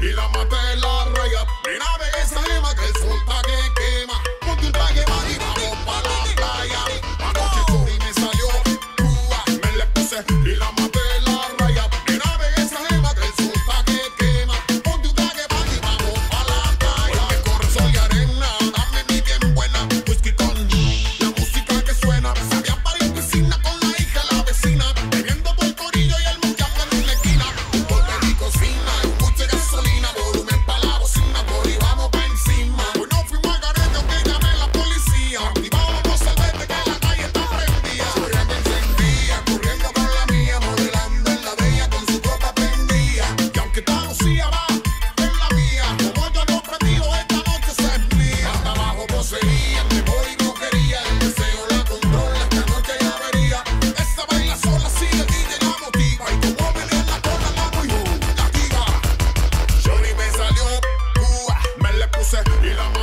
y la maté. say, il a